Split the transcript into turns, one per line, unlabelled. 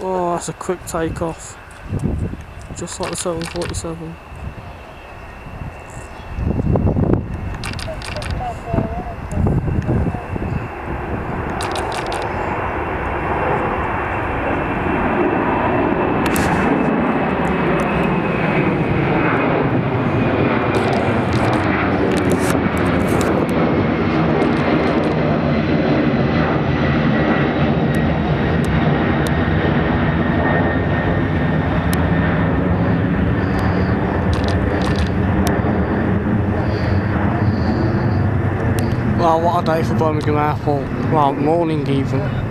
Oh, that's a quick takeoff. Just like the 747. Well, what a day for Birmingham Airport. Well, morning even.